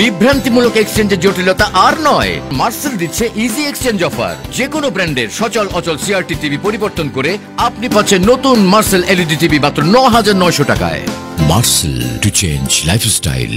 বিভ্রান্তিমূলক এক্সচেঞ্জের জটিলতা আর নয়। মার্সেল দিচ্ছে ইজি এক্সচেঞ্জ অফার যে কোনো ব্র্যান্ডের সচল অচল সিআরটি টিভি পরিবর্তন করে আপনি পাচ্ছেন নতুন মার্সেল এলইডি টিভি মাত্র ন হাজার নয়শো টাকায়। Marcel to change lifestyle